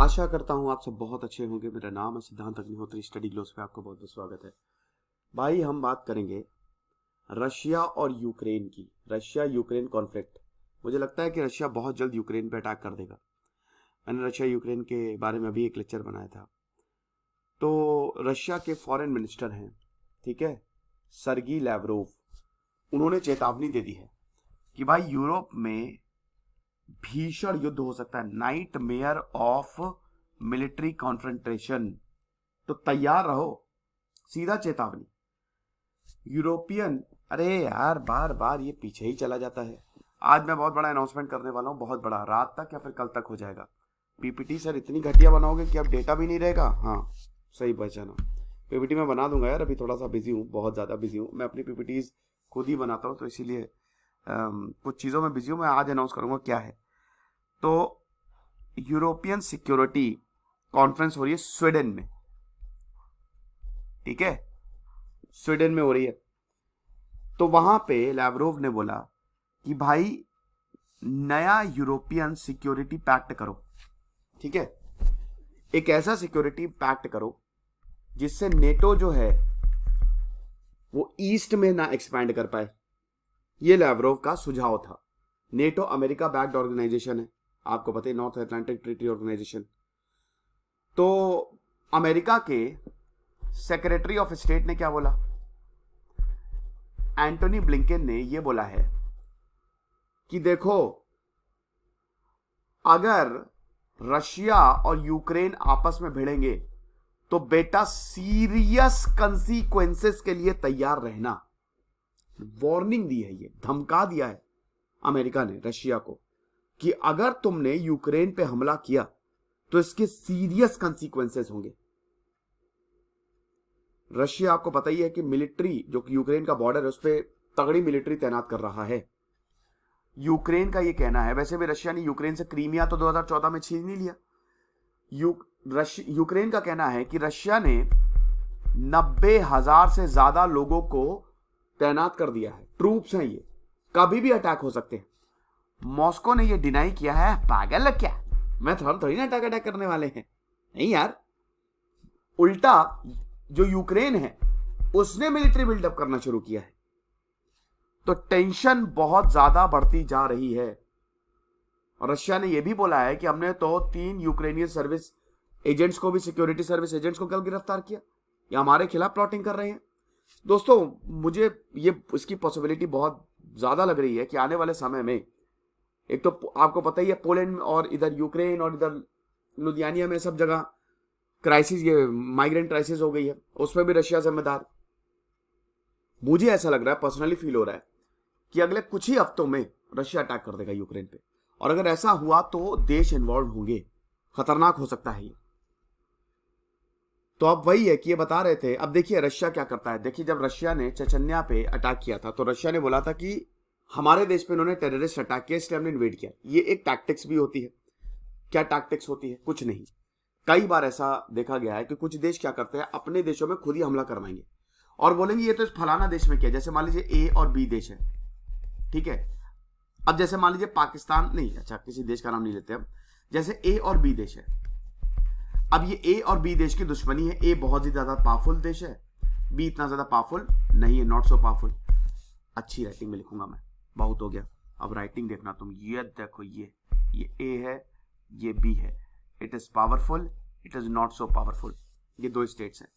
आशा करता हूँ आप सब बहुत अच्छे होंगे। मेरा नाम है सिद्धांत अग्निहोत्री। स्टडी ग्लोस पे आपका बहुत बहुत स्वागत है। भाई, हम बात करेंगे रशिया और यूक्रेन की। रशिया यूक्रेन कॉन्फ्लिक्ट मुझे लगता है कि रशिया बहुत जल्द यूक्रेन पे अटैक कर देगा। मैंने रशिया यूक्रेन के बारे में अभी एक लेक्चर बनाया था। तो रशिया के फॉरेन मिनिस्टर हैं, ठीक है? सरगी लेवरोव उन्होंने चेतावनी दे दी है कि भाई, यूरोप में भीषण युद्ध हो सकता है। Nightmare of military confrontation तो तैयार रहो। सीधा चेतावनी। यूरोपियन अरे यार बार बार ये पीछे ही चला जाता है। आज मैं बहुत बड़ा अनाउंसमेंट करने वाला हूँ, बहुत बड़ा। रात तक या फिर कल तक हो जाएगा। पीपीटी सर, इतनी घटिया बनाओगे कि अब डेटा भी नहीं रहेगा? हाँ सही पहचाना पीपीटी मैं बना दूँगा यार, अभी थोड़ा सा बिज़ी हूँ, बहुत ज़्यादा बिज़ी हूँ। मैं अपनी पीपीटीज खुद ही बनाता हूँ तो इसीलिए कुछ चीज़ों में बिज़ी हूँ, मैं आज अनाउंस करूँगा क्या है। तो यूरोपियन सिक्योरिटी कॉन्फ्रेंस हो रही है स्वीडन में। ठीक है? स्वीडन में हो रही है। तो वहाँ पे लैवरोव ने बोला कि भाई, नया यूरोपियन सिक्योरिटी पैक्ट करो। ठीक है? एक ऐसा सिक्योरिटी पैक्ट करो, जिससे नेटो जो है, वो ईस्ट में ना एक्सपैंड कर पाए। ये लैवरोव का सुझाव था। नेटो अमेरिका बैक्ड ऑर्गेनाइजेशन है। आपको पता है, नॉर्थ अटलांटिक ट्रीटी ऑर्गेनाइजेशन। तो अमेरिका के सेक्रेटरी ऑफ़ स्टेट ने क्या बोला? एंटोनी ब्लिंकन ने यह बोला है कि देखो, अगर रशिया और यूक्रेन आपस में भिड़ेंगे तो बेटा सीरियस कंसीक्वेंसेस के लिए तैयार रहना। वार्निंग दी है ये धमका दिया है अमेरिका ने रशिया को कि अगर तुमने यूक्रेन पे हमला किया तो इसके सीरियस कंसीक्वेंसेस होंगे। रशिया आपको पता ही है कि मिलिट्री जो कि यूक्रेन का बॉर्डर है उस पर तगड़ी मिलिट्री तैनात कर रहा है। यूक्रेन का यह कहना है वैसे भी रशिया ने यूक्रेन से क्रीमिया तो 2014 में छीन नहीं लिया। यू, यूक्रेन का कहना है कि रशिया ने नब्बे हज़ार से ज़्यादा लोगों को तैनात कर दिया है। ट्रूप्स हैं ये। कभी भी अटैक हो सकते हैं। मॉस्को ने ये डिनाई किया है। पागल है क्या? मैं हम थोड़ी ना अटैक अटैक करने वाले हैं। नहीं यार। उल्टा, जो यूक्रेन है, उसने मिलिट्री बिल्डअप करना शुरू किया है। तो टेंशन बहुत ज़्यादा बढ़ती जा रही है। और रशिया ने यह भी बोला है कि हमने तो तीन यूक्रेनियन सर्विस एजेंट्स को भी सिक्योरिटी सर्विस एजेंट्स को कल गिरफ़्तार किया। या हमारे खिलाफ प्लॉटिंग कर रहे हैं। दोस्तों, मुझे ये, इसकी पॉसिबिलिटी बहुत ज़्यादा लग रही है कि आने वाले समय में, एक तो आपको पता ही है पोलैंड और इधर यूक्रेन और इधर लुधियानिया में सब जगह क्राइसिस ये माइग्रेंट क्राइसिस हो गई है, उसमें भी रशिया जिम्मेदार। मुझे ऐसा लग रहा है पर्सनली फील हो रहा है, कि अगले कुछ ही हफ्तों में रशिया अटैक कर देगा यूक्रेन पे। और अगर ऐसा हुआ तो देश इन्वॉल्व होंगे, खतरनाक हो सकता है ये। तो अब वही है कि ये बता रहे थे, अब देखिए रशिया क्या करता है। देखिए, जब रशिया ने चचन्या पे अटैक किया था तो रशिया ने बोला था कि हमारे देश पे इन्होंने टेररिस्ट अटैक किया, इसलिए हमने इन्वेट किया। ये एक टैक्टिक्स भी होती है। क्या टैक्टिक्स होती है? कुछ नहीं। कई बार ऐसा देखा गया है कि कुछ देश क्या करते हैं, अपने देशों में खुद ही हमला करवाएँगे। और बोलेंगे, ये तो इस फलाना देश में किया जैसे मान लीजिए ए और बी देश है। ठीक है? अब जैसे मान लीजिए पाकिस्तान नहीं अच्छा किसी देश का नाम नहीं लेते हम जैसे ए और बी देश है। अब ये ए और बी देश की दुश्मनी है। ए बहुत ही ज़्यादा पावरफुल देश है। बी इतना ज़्यादा पावरफुल नहीं है नॉट सो पावरफुल अच्छी राइटिंग में लिखूँगा मैं। बहुत हो गया। अब राइटिंग देखना तुम। ये देखो, ये ये ए है, ये बी है। It is powerful it is not so powerful ये दो स्टेट्स हैं।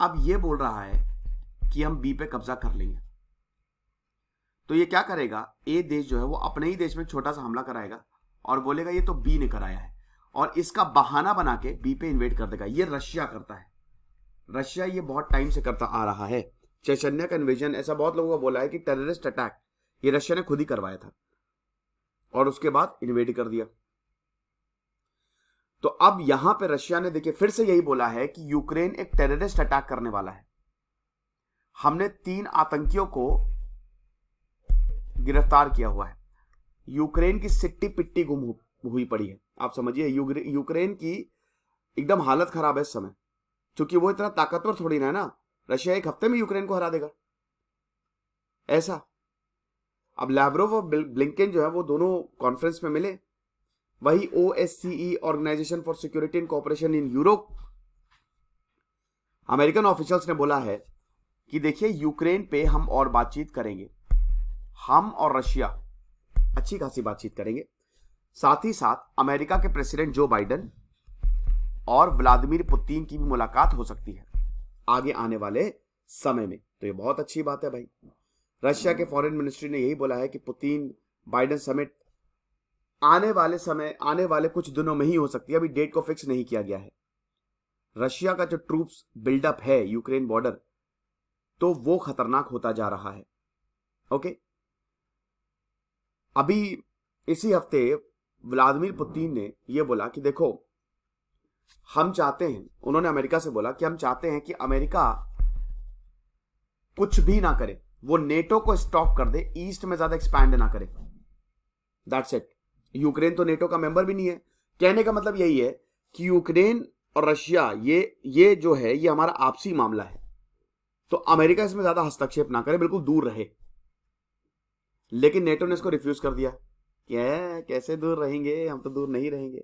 अब ये बोल रहा है कि हम बी पे कब्जा कर लेंगे। तो ये क्या करेगा? ए देश जो है, वो अपने ही देश में छोटा सा हमला कराएगा और बोलेगा, ये तो बी ने कराया है। और इसका बहाना बना के बी पे इन्वेट कर देगा। ये रशिया करता है। रशिया ये बहुत टाइम से करता आ रहा है। चैचन्या का इन्वेजन ऐसा बहुत लोगों का बोला है कि टेररिस्ट अटैक ये रशिया ने खुद ही करवाया था। और उसके बाद इन्वेड कर दिया। तो अब यहाँ पे रशिया ने देखिए, फिर से यही बोला है कि यूक्रेन एक टेररिस्ट अटैक करने वाला है। हमने तीन आतंकियों को गिरफ़्तार किया हुआ है। यूक्रेन की सिट्टी पिट्टी गुम हुई पड़ी है। आप समझिए यूक्रेन की एकदम हालत खराब है इस समय, क्योंकि वो इतना ताकतवर थोड़ी ना है ना। रशिया एक हफ़्ते में यूक्रेन को हरा देगा। ऐसा। अब लैब्रोव और ब्लिंकन जो है, वो दोनों कॉन्फ्रेंस में मिले। वही ओ organization for security and cooperation in Europe American officials ने बोला है कि देखिए, यूक्रेन पे हम और बातचीत करेंगे। हम और रशिया अच्छी खासी बातचीत करेंगे। साथ ही साथ अमेरिका के प्रेसिडेंट जो बाइडन और व्लादिमीर पुतिन की भी मुलाकात हो सकती है आगे आने वाले समय में। तो ये बहुत अच्छी बात है भाई। रशिया के फॉरेन मिनिस्ट्री ने यही बोला है कि पुतिन बाइडन समिट आने वाले समय, आने वाले कुछ दिनों में ही हो सकती है। अभी डेट को फिक्स नहीं किया गया है। रशिया का जो ट्रूप्स बिल्डअप है यूक्रेन बॉर्डर तो वो खतरनाक होता जा रहा है। ओके? अभी इसी हफ़्ते व्लादिमीर पुतिन ने यह बोला कि देखो, हम चाहते हैं, उन्होंने अमेरिका से बोला कि हम चाहते हैं कि अमेरिका कुछ भी ना करे, वो नेटो को स्टॉप कर दे, ईस्ट में ज़्यादा एक्सपैंड ना करे। दैट्स इट यूक्रेन तो नेटो का मेंबर भी नहीं है। कहने का मतलब यही है कि यूक्रेन और रशिया, ये ये जो है, ये हमारा आपसी मामला है। तो अमेरिका इसमें ज़्यादा हस्तक्षेप ना करे, बिल्कुल दूर रहे। लेकिन नेटो ने इसको रिफ्यूज कर दिया। क्या कैसे दूर रहेंगे? हम तो दूर नहीं रहेंगे।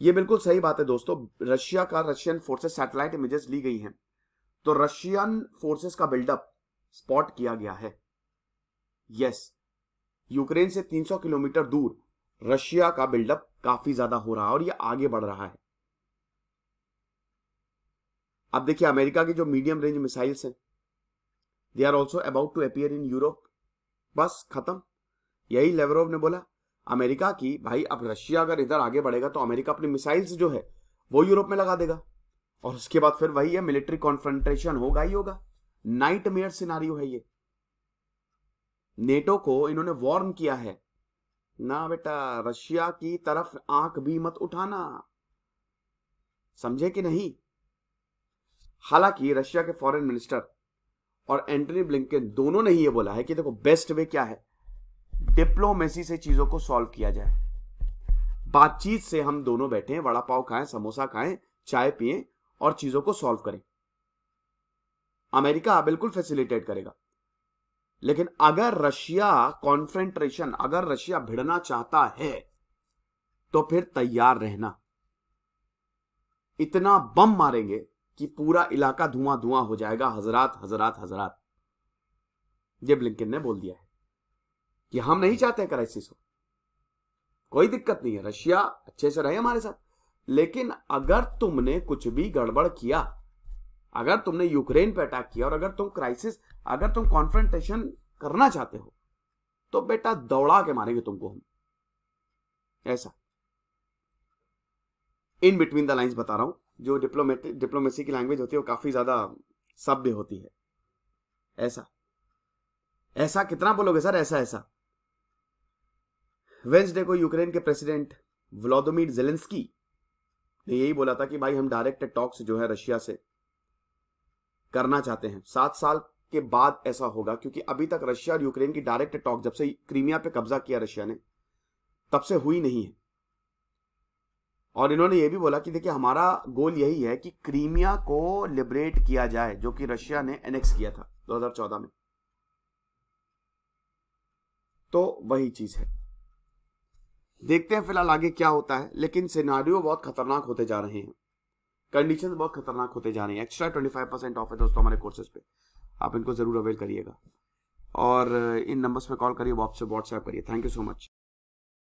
ये बिल्कुल सही बात है दोस्तों। रशिया का रशियन फोर्सेस सैटेलाइट इमेजेस ली गई हैं। तो रशियन फोर्सेस का बिल्डअप स्पॉट किया गया है। यस यूक्रेन से 300 किलोमीटर दूर रशिया का बिल्डअप काफ़ी ज़्यादा हो रहा है और ये आगे बढ़ रहा है। अब देखिए, अमेरिका की जो मीडियम रेंज मिसाइल्स हैं they are also about to appear in Europe बस खत्म। यही लेवरोव ने बोला। अमेरिका की, भाई, अब रशिया अगर इधर आगे बढ़ेगा तो अमेरिका अपनी मिसाइल्स जो है, वो यूरोप में लगा देगा। और उसके बाद फिर वही है, मिलिट्री कॉन्फ्रंट्रेशन होगा ही होगा। नाइट मेयर सिनारियो है ये। नेटो को इन्होंने वार्न किया है, ना बेटा, रशिया की तरफ़ आँख भी मत उठाना। समझे कि नहीं? हालाँकि रशिया के फॉरेन मिनिस्टर और एंटनी ब्लिंकन दोनों ने ही यह बोला है कि देखो, बेस्ट वे क्या है? डिप्लोमेसी से चीज़ों को सॉल्व किया जाए। बातचीत से हम दोनों बैठे हैं वड़ा पाव खाएँ, समोसा खाएँ, चाय पिए और चीज़ों को सॉल्व करें। अमेरिका बिल्कुल फैसिलिटेट करेगा। लेकिन अगर रशिया कॉन्फ्रेंट्रेशन अगर रशिया भिड़ना चाहता है तो फिर तैयार रहना। इतना बम मारेंगे कि पूरा इलाका धुआँ धुआँ हो जाएगा, हजरात हजरात हजरात। ये ब्लिंकन ने बोल दिया है। कि हम नहीं चाहते क्राइसिस हो। कोई दिक्कत नहीं है। रशिया अच्छे से रहे हमारे साथ। लेकिन अगर तुमने कुछ भी गड़बड़ किया, अगर तुमने यूक्रेन पे अटैक किया और अगर तुम क्राइसिस अगर तुम कॉन्फ्रेंटेशन करना चाहते हो तो बेटा दौड़ा के मारेंगे तुमको हम। ऐसा। इन बिटवीन द लाइंस बता रहा हूँ। जो डिप्लोमेटिक डिप्लोमेसी की लैंग्वेज होती है, वो काफ़ी ज़्यादा सभ्य होती है। ऐसा। ऐसा कितना बोलोगे सर? ऐसा ऐसा। वेंसडे को यूक्रेन के प्रेसिडेंट व्लादिमीर जेलेंस्की ने यही बोला था कि भाई हम डायरेक्ट टॉक्स जो है रशिया से करना चाहते हैं। सात साल के बाद ऐसा होगा, क्योंकि अभी तक रशिया और यूक्रेन की डायरेक्ट टॉक जब से क्रीमिया पे कब्जा किया रशिया ने, तब से हुई नहीं है। और इन्होंने ये भी बोला कि देखिए, हमारा गोल यही है कि क्रीमिया को लिबरेट किया जाए, जो कि रशिया ने एनेक्स किया था 2014 में। तो वही चीज़ है। देखते हैं फ़िलहाल आगे क्या होता है, लेकिन सिनारियो बहुत खतरनाक होते जा रहे हैं। कंडीशन बहुत खतरनाक होते जा रहे हैं। Extra twenty five percent off है दोस्तों हमारे कोर्सेज पे। आप इनको ज़रूर अवेल करिएगा। और, इन नंबर्स पे कॉल करिए व्हाट्सएप करिए। Thank you so much